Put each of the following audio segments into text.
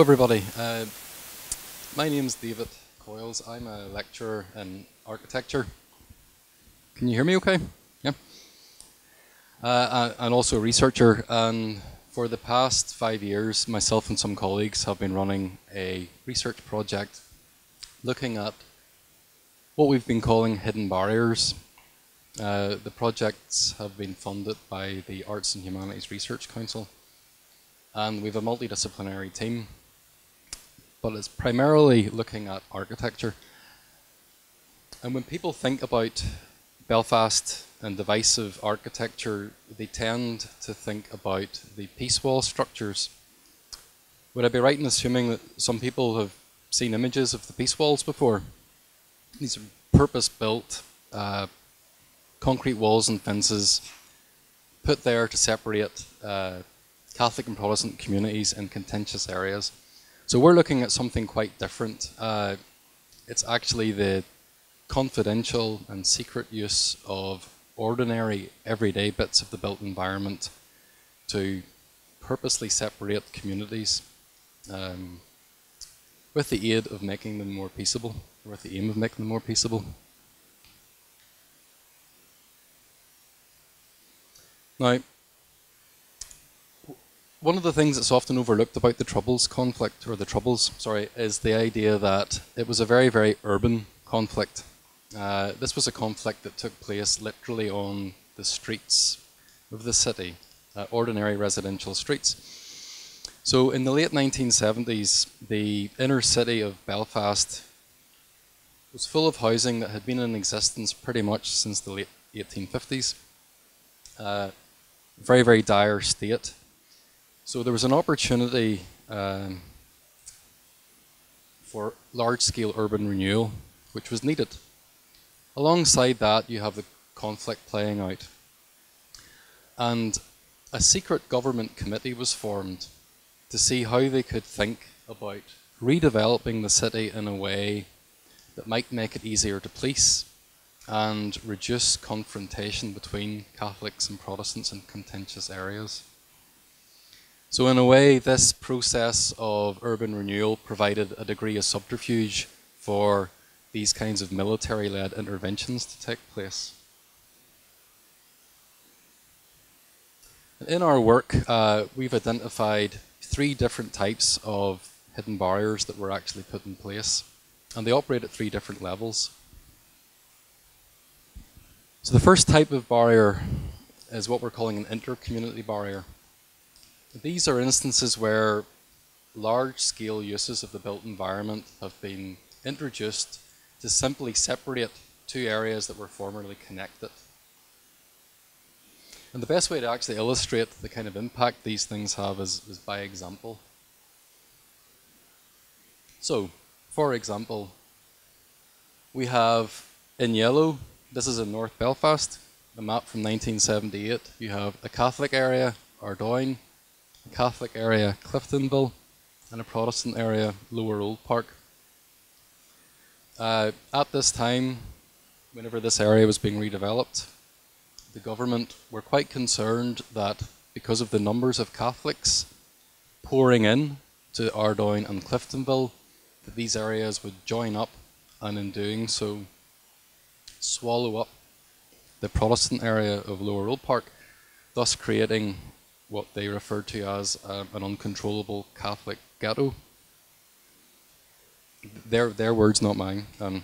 Hello, everybody. Uh, my name is David Coyles. I'm a lecturer in architecture. Can you hear me okay? Yeah. Uh, and also a researcher. And for the past five years, myself and some colleagues have been running a research project looking at what we've been calling hidden barriers. Uh, the projects have been funded by the Arts and Humanities Research Council and we have a multidisciplinary team, but it's primarily looking at architecture. And when people think about Belfast and divisive architecture, they tend to think about the peace wall structures. Would I be right in assuming that some people have seen images of the peace walls before? These are purpose-built uh, concrete walls and fences put there to separate uh, Catholic and Protestant communities in contentious areas. So we're looking at something quite different. Uh, it's actually the confidential and secret use of ordinary, everyday bits of the built environment to purposely separate communities um, with the aid of making them more peaceable, with the aim of making them more peaceable. Now, one of the things that's often overlooked about the Troubles conflict, or the Troubles, sorry, is the idea that it was a very, very urban conflict. Uh, this was a conflict that took place literally on the streets of the city, uh, ordinary residential streets. So in the late 1970s, the inner city of Belfast was full of housing that had been in existence pretty much since the late 1850s. Uh, very, very dire state. So there was an opportunity um, for large-scale urban renewal, which was needed. Alongside that, you have the conflict playing out. And a secret government committee was formed to see how they could think about redeveloping the city in a way that might make it easier to police and reduce confrontation between Catholics and Protestants in contentious areas. So in a way, this process of urban renewal provided a degree of subterfuge for these kinds of military-led interventions to take place. In our work, uh, we've identified three different types of hidden barriers that were actually put in place, and they operate at three different levels. So the first type of barrier is what we're calling an inter-community barrier. These are instances where large-scale uses of the built environment have been introduced to simply separate two areas that were formerly connected. And the best way to actually illustrate the kind of impact these things have is, is by example. So, for example, we have in yellow, this is in North Belfast, a map from 1978. You have a Catholic area, Ardoyne, Catholic area, Cliftonville, and a Protestant area, Lower Old Park. Uh, at this time, whenever this area was being redeveloped, the government were quite concerned that because of the numbers of Catholics pouring in to Ardoyne and Cliftonville, that these areas would join up and in doing so swallow up the Protestant area of Lower Old Park, thus creating what they referred to as um, an uncontrollable Catholic ghetto. Their, their words, not mine. Um,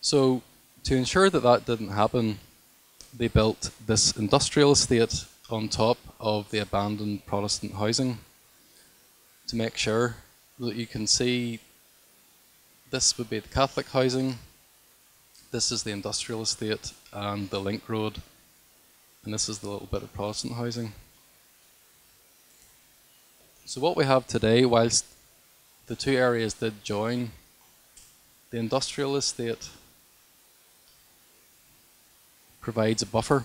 so to ensure that that didn't happen, they built this industrial estate on top of the abandoned Protestant housing to make sure that you can see this would be the Catholic housing, this is the industrial estate and the link road and this is the little bit of Protestant housing. So what we have today, whilst the two areas did join, the industrial estate provides a buffer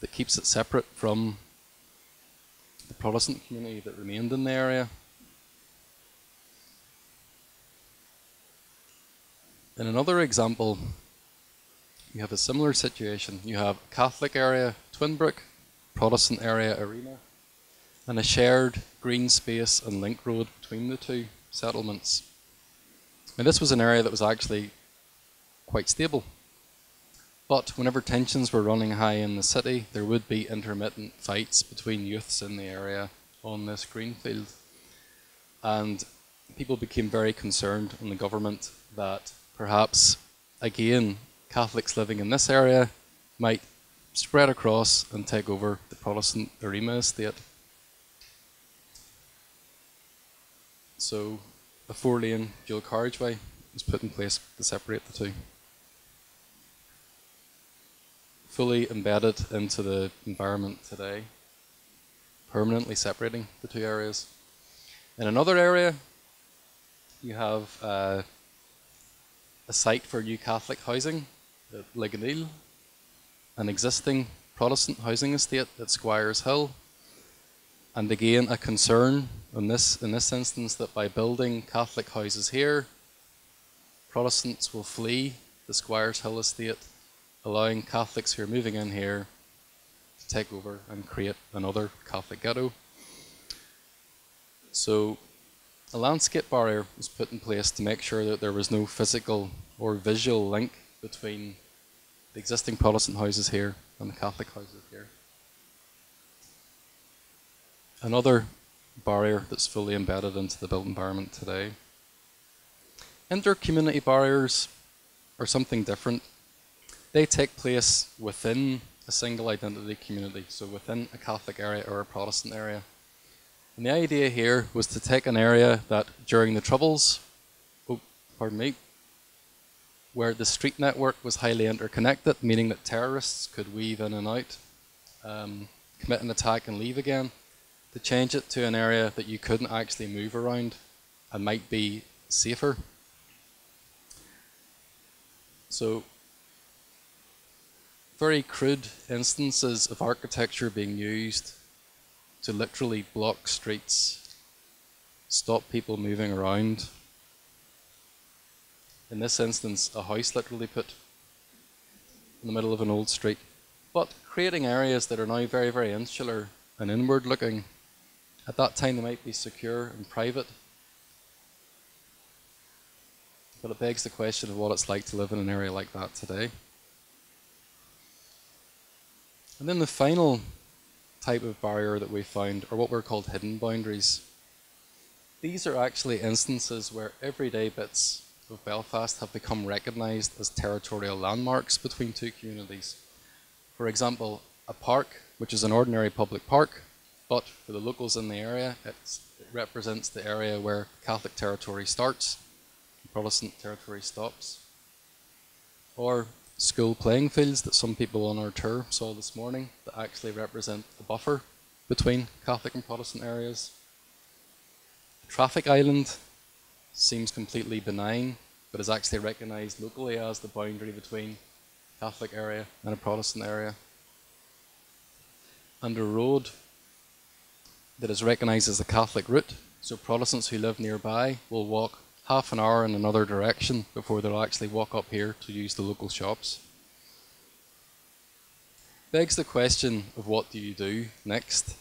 that keeps it separate from the Protestant community that remained in the area. In another example, you have a similar situation. You have Catholic area Twinbrook, Protestant area Areema, and a shared green space and link road between the two settlements. And this was an area that was actually quite stable. But whenever tensions were running high in the city, there would be intermittent fights between youths in the area on this green field. And people became very concerned in the government that perhaps, again, Catholics living in this area might spread across and take over the Protestant Areema estate. So a four lane dual carriageway was put in place to separate the two. Fully embedded into the environment today, permanently separating the two areas. In another area, you have uh, a site for new Catholic housing Ligoniel, an existing Protestant housing estate at Squires Hill, and again a concern in this in this instance that by building Catholic houses here, Protestants will flee the Squires Hill estate, allowing Catholics who are moving in here to take over and create another Catholic ghetto. So a landscape barrier was put in place to make sure that there was no physical or visual link between the existing Protestant houses here and the Catholic houses here. Another barrier that's fully embedded into the built environment today. Inter-community barriers are something different. They take place within a single identity community, so within a Catholic area or a Protestant area. And the idea here was to take an area that during the Troubles, oh, pardon me, where the street network was highly interconnected, meaning that terrorists could weave in and out, um, commit an attack and leave again, to change it to an area that you couldn't actually move around and might be safer. So, very crude instances of architecture being used to literally block streets, stop people moving around. In this instance, a house literally put in the middle of an old street, but creating areas that are now very, very insular and inward looking. At that time, they might be secure and private. But it begs the question of what it's like to live in an area like that today. And then the final type of barrier that we found are what were called hidden boundaries. These are actually instances where everyday bits of Belfast have become recognised as territorial landmarks between two communities. For example, a park, which is an ordinary public park, but for the locals in the area, it represents the area where Catholic territory starts, Protestant territory stops. Or school playing fields that some people on our tour saw this morning that actually represent the buffer between Catholic and Protestant areas. Traffic island seems completely benign, but is actually recognised locally as the boundary between Catholic area and a Protestant area. And a road that is recognised as a Catholic route, so Protestants who live nearby will walk half an hour in another direction before they'll actually walk up here to use the local shops. Begs the question of what do you do next?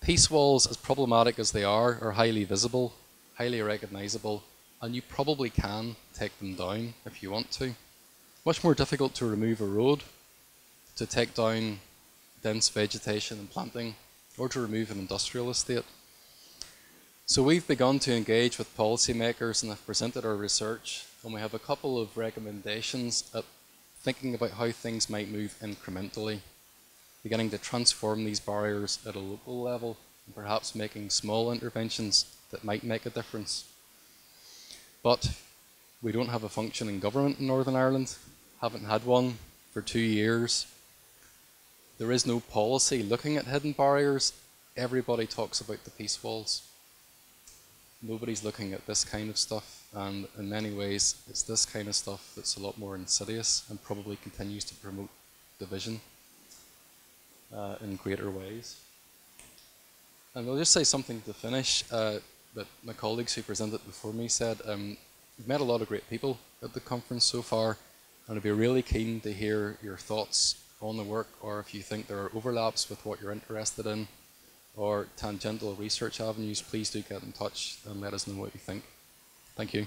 Peace walls, as problematic as they are, are highly visible, highly recognisable, and you probably can take them down if you want to. Much more difficult to remove a road, to take down dense vegetation and planting, or to remove an industrial estate. So we've begun to engage with policymakers and have presented our research, and we have a couple of recommendations at thinking about how things might move incrementally, beginning to transform these barriers at a local level, and perhaps making small interventions that might make a difference. But we don't have a functioning government in Northern Ireland, haven't had one for two years. There is no policy looking at hidden barriers. Everybody talks about the peace walls nobody's looking at this kind of stuff, and in many ways, it's this kind of stuff that's a lot more insidious and probably continues to promote division uh, in greater ways. And I'll just say something to finish uh, that my colleagues who presented before me said. Um, we've met a lot of great people at the conference so far, and I'd be really keen to hear your thoughts on the work, or if you think there are overlaps with what you're interested in, or tangential research avenues, please do get in touch and let us know what you think. Thank you.